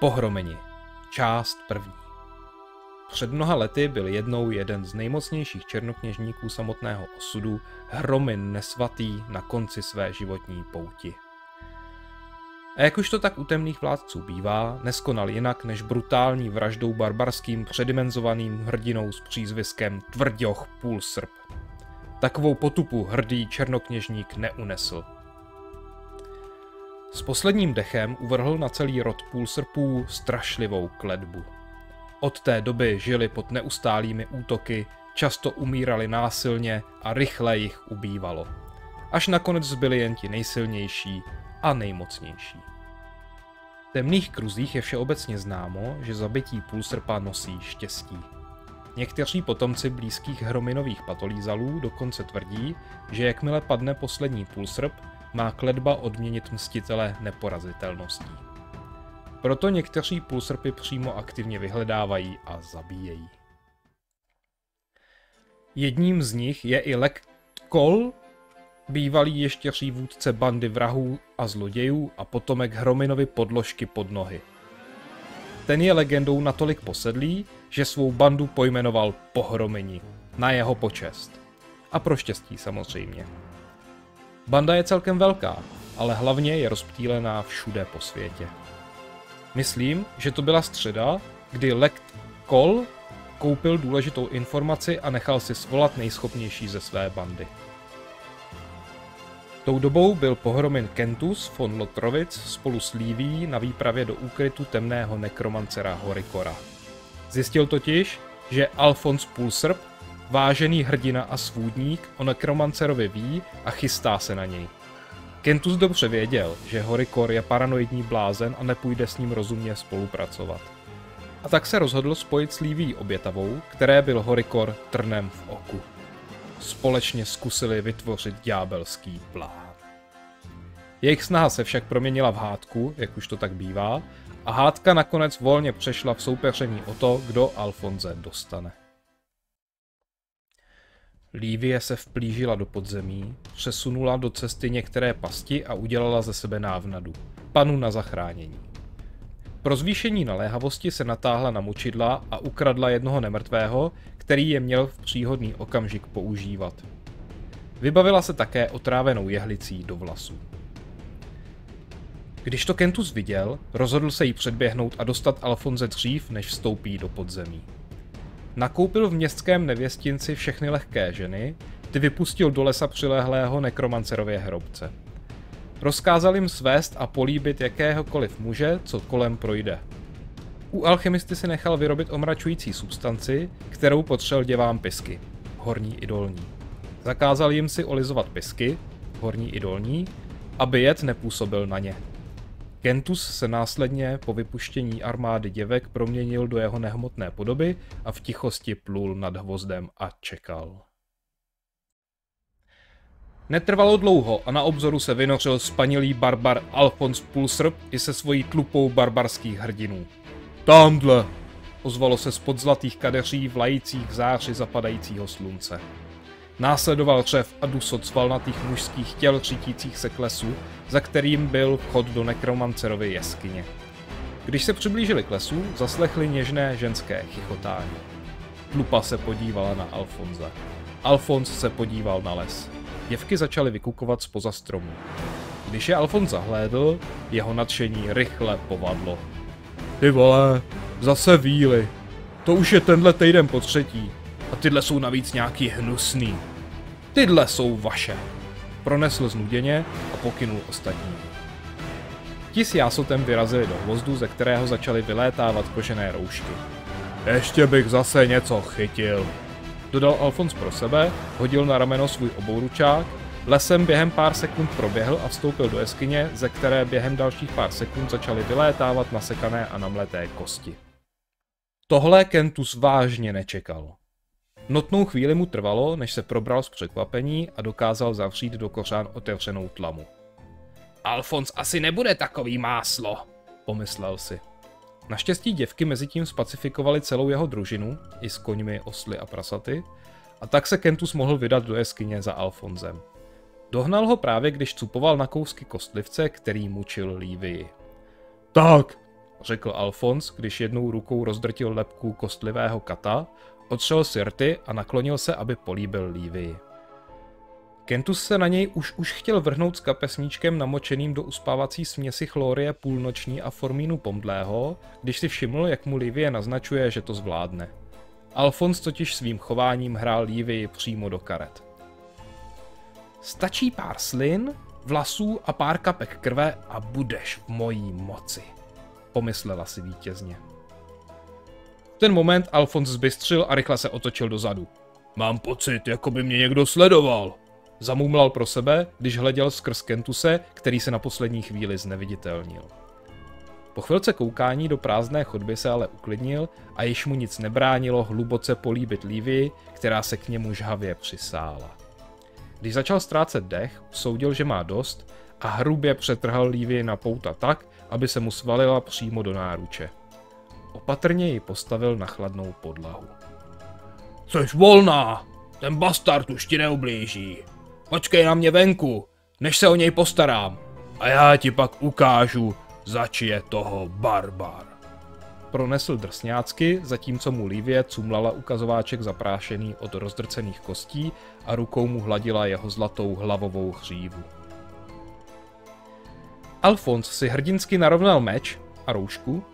Pohromeni. Část první. Před mnoha lety byl jednou jeden z nejmocnějších černokněžníků samotného osudu, Hromin nesvatý na konci své životní pouti. A jak už to tak u temných vládců bývá, neskonal jinak než brutální vraždou barbarským předimenzovaným hrdinou s přízviskem Tvrďoch Půlsrp. Takovou potupu hrdý černokněžník neunesl. S posledním dechem uvrhl na celý rod půlsrpů strašlivou kledbu. Od té doby žili pod neustálými útoky, často umírali násilně a rychle jich ubývalo. Až nakonec zbyli jen ti nejsilnější a nejmocnější. V temných kruzích je všeobecně známo, že zabití půlsrpa nosí štěstí. Někteří potomci blízkých hrominových patolízalů dokonce tvrdí, že jakmile padne poslední půlsrp, má kledba odměnit mstitele neporazitelností. Proto někteří půlsrpy přímo aktivně vyhledávají a zabíjejí. Jedním z nich je i Lek Kol, bývalý ještěří vůdce bandy vrahů a zlodějů a potomek Hrominovi podložky pod nohy. Ten je legendou natolik posedlý, že svou bandu pojmenoval Pohromeni, na jeho počest. A pro štěstí samozřejmě. Banda je celkem velká, ale hlavně je rozptýlená všude po světě. Myslím, že to byla středa, kdy Lekt Kol koupil důležitou informaci a nechal si svolat nejschopnější ze své bandy. Tou dobou byl pohromin Kentus von Lotrovic spolu s Líví na výpravě do úkrytu temného nekromancera Horikora. Zjistil totiž, že Alfons Pulsrp Vážený hrdina a svůdník o nekromancerovi ví a chystá se na něj. Kentus dobře věděl, že Horikor je paranoidní blázen a nepůjde s ním rozumně spolupracovat. A tak se rozhodl spojit s Líví obětavou, které byl Horikor trnem v oku. Společně zkusili vytvořit ďábelský plán. Jejich snaha se však proměnila v hádku, jak už to tak bývá, a hádka nakonec volně přešla v soupeření o to, kdo Alfonze dostane. Lívie se vplížila do podzemí, přesunula do cesty některé pasti a udělala ze sebe návnadu. Panu na zachránění. Pro zvýšení naléhavosti se natáhla na mučidla a ukradla jednoho nemrtvého, který je měl v příhodný okamžik používat. Vybavila se také otrávenou jehlicí do vlasů. Když to Kentus viděl, rozhodl se jí předběhnout a dostat Alfonze dřív, než vstoupí do podzemí. Nakoupil v městském nevěstinci všechny lehké ženy, ty vypustil do lesa přilehlého nekromancerově hrobce. Rozkázal jim svést a políbit jakéhokoliv muže, co kolem projde. U alchymisty si nechal vyrobit omračující substanci, kterou potřel děvám pisky, horní i dolní. Zakázal jim si olizovat pisky, horní i dolní, aby jed nepůsobil na ně. Kentus se následně po vypuštění armády děvek proměnil do jeho nehmotné podoby a v tichosti plul nad hvozdem a čekal. Netrvalo dlouho a na obzoru se vynořil spanilý barbar Alfons Pulsrp i se svojí tlupou barbarských hrdinů. Tamdle, ozvalo se spod zlatých kadeří vlajících záři zapadajícího slunce. Následoval řev a dusot svalnatých mužských těl řítících se k lesu, za kterým byl vchod do nekromancerovy jeskyně. Když se přiblížili k lesu, zaslechli něžné ženské chichotání. Tlupa se podívala na Alfonza. Alfons se podíval na les. Děvky začaly vykukovat spoza stromu. Když je Alfons zahlédl, jeho nadšení rychle povadlo. Ty vole, zase víly. To už je tenhle týden po třetí. A tyhle jsou navíc nějaký hnusný. Tyhle jsou vaše. Pronesl znuděně a pokynul ostatní. Ti s jásotem vyrazili do hvozdu, ze kterého začaly vylétávat kožené roušky. Ještě bych zase něco chytil. Dodal Alfons pro sebe, hodil na rameno svůj obouručák, lesem během pár sekund proběhl a vstoupil do jeskyně, ze které během dalších pár sekund začaly vylétávat nasekané a namleté kosti. Tohle Kentus vážně nečekal. Notnou chvíli mu trvalo, než se probral z překvapení a dokázal zavřít do kořán otevřenou tlamu. Alfons asi nebude takový máslo, pomyslel si. Naštěstí děvky mezi tím spacifikovali celou jeho družinu, i s koňmi, osly a prasaty, a tak se Kentus mohl vydat do jeskyně za Alfonzem. Dohnal ho právě, když cupoval na kousky kostlivce, který mučil Lívii. Tak, řekl Alfons, když jednou rukou rozdrtil lepku kostlivého kata, otřel si rty a naklonil se, aby políbil Lívii. Kentus se na něj už už chtěl vrhnout s kapesníčkem namočeným do uspávací směsi chlorie půlnoční a formínu pomdlého, když si všiml, jak mu Livie naznačuje, že to zvládne. Alfons totiž svým chováním hrál Livii přímo do karet. Stačí pár slin, vlasů a pár kapek krve a budeš v mojí moci, pomyslela si vítězně. V ten moment Alfons zbystřil a rychle se otočil dozadu. Mám pocit, jako by mě někdo sledoval, Zamumlal pro sebe, když hleděl skrz Kentuse, který se na poslední chvíli zneviditelnil. Po chvilce koukání do prázdné chodby se ale uklidnil a již mu nic nebránilo hluboce políbit Lívii, která se k němu žhavě přisála. Když začal ztrácet dech, soudil, že má dost a hrubě přetrhal Lívii na pouta tak, aby se mu svalila přímo do náruče. Opatrně ji postavil na chladnou podlahu. Což volná! Ten bastard už ti neublíží. Počkej na mě venku, než se o něj postarám. A já ti pak ukážu, zač je toho barbar. Pronesl drsňácky, zatímco mu Lívě cumlala ukazováček zaprášený od rozdrcených kostí a rukou mu hladila jeho zlatou hlavovou hřívu. Alfons si hrdinsky narovnal meč a roušku,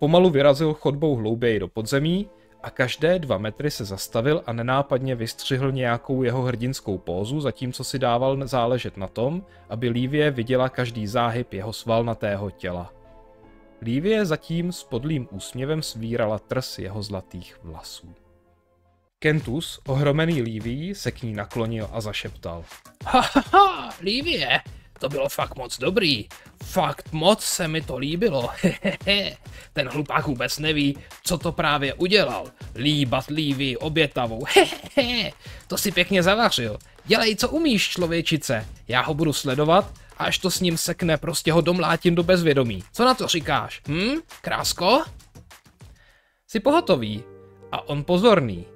pomalu vyrazil chodbou hlouběji do podzemí a každé dva metry se zastavil a nenápadně vystřihl nějakou jeho hrdinskou pózu, zatímco si dával záležet na tom, aby Lívie viděla každý záhyb jeho svalnatého těla. Lívie zatím s podlým úsměvem svírala trs jeho zlatých vlasů. Kentus, ohromený Líví, se k ní naklonil a zašeptal. Ha, ha, ha, Lívie, to bylo fakt moc dobrý. Fakt moc se mi to líbilo. Ten hlupák vůbec neví, co to právě udělal. Líbat lívy obětavou. to si pěkně zavařil. Dělej, co umíš, člověčice. Já ho budu sledovat a až to s ním sekne, prostě ho domlátím do bezvědomí. Co na to říkáš? Hm? Krásko? Jsi pohotový. A on pozorný.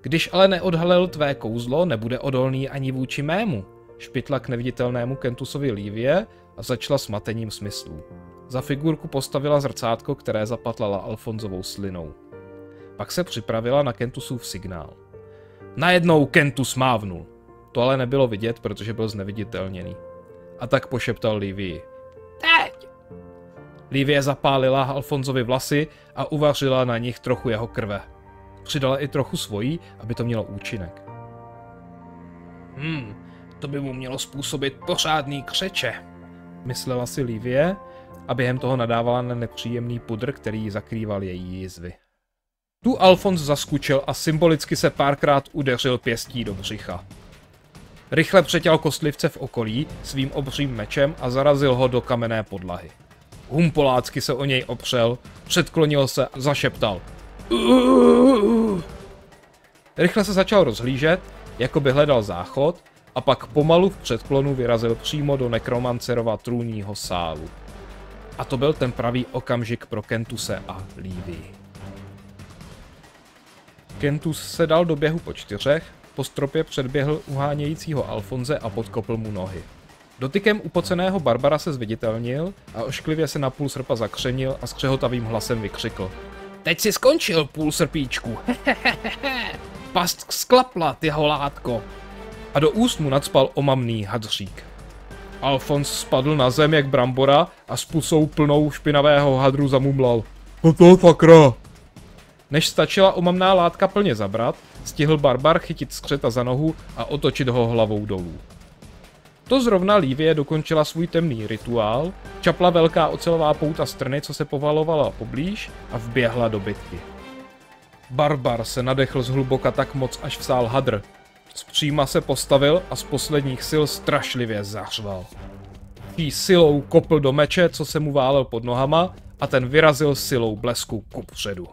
Když ale neodhalil tvé kouzlo, nebude odolný ani vůči mému špitla k neviditelnému Kentusovi Lívie a začala s matením smyslů. Za figurku postavila zrcátko, které zapatlala Alfonzovou slinou. Pak se připravila na Kentusův signál. Najednou Kentus mávnul. To ale nebylo vidět, protože byl zneviditelněný. A tak pošeptal Lívii. Teď! Lívie zapálila Alfonzovi vlasy a uvařila na nich trochu jeho krve. Přidala i trochu svojí, aby to mělo účinek. Hmm, to by mu mělo způsobit pořádný křeče. Myslela si Lívie a během toho nadávala na nepříjemný pudr, který zakrýval její jizvy. Tu Alfons zaskučil a symbolicky se párkrát udeřil pěstí do břicha. Rychle přetěl kostlivce v okolí svým obřím mečem a zarazil ho do kamenné podlahy. Humpolácky se o něj opřel, předklonil se a zašeptal. Rychle se začal rozhlížet, jako by hledal záchod, a pak pomalu v předklonu vyrazil přímo do nekromancerova trůního sálu. A to byl ten pravý okamžik pro Kentuse a Lívii. Kentus se dal do běhu po čtyřech, po stropě předběhl uhánějícího Alfonze a podkopl mu nohy. Dotykem upoceného Barbara se zviditelnil a ošklivě se na půl srpa zakřenil a s křehotavým hlasem vykřikl. Teď si skončil, půl srpíčku. Past sklapla, ty holátko a do úst mu nadspal omamný hadřík. Alfons spadl na zem jak brambora a s pusou plnou špinavého hadru zamumlal. No to fakra! Než stačila omamná látka plně zabrat, stihl barbar chytit skřeta za nohu a otočit ho hlavou dolů. To zrovna Lívie dokončila svůj temný rituál, čapla velká ocelová pouta strny, co se povalovala poblíž a vběhla do bitky. Barbar se nadechl zhluboka tak moc, až vsál hadr, Zpříma se postavil a z posledních sil strašlivě zařval. Tý silou kopl do meče, co se mu válel pod nohama, a ten vyrazil silou blesku kupředu.